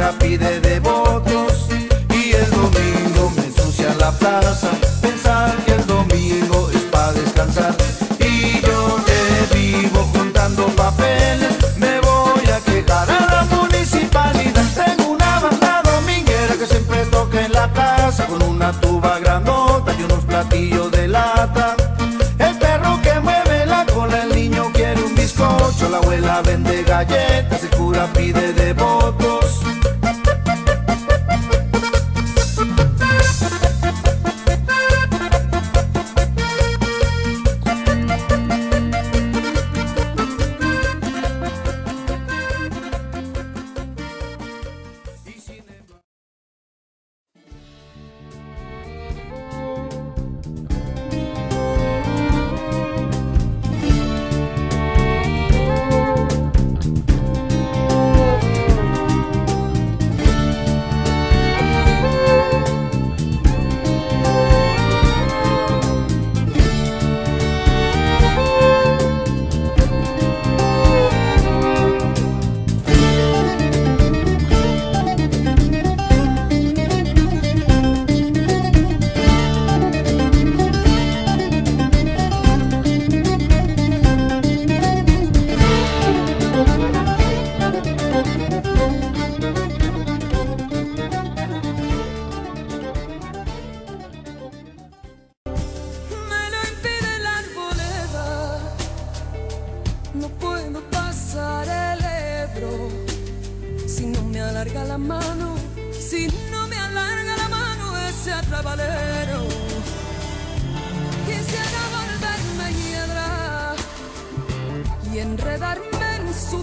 cura pide devotos. Y el domingo me ensucia la plaza, pensar que el domingo es para descansar. Y yo que vivo juntando papeles, me voy a quejar a la municipalidad. Tengo una banda dominguera que siempre toca en la casa con una tuba grandota y unos platillos de lata. El perro que mueve la cola, el niño quiere un bizcocho, la abuela vende galletas, el cura pide devotos. Y alarga la mano, si no me alarga la mano ese trabalero. Quisiera volverme hiedra y enredarme en su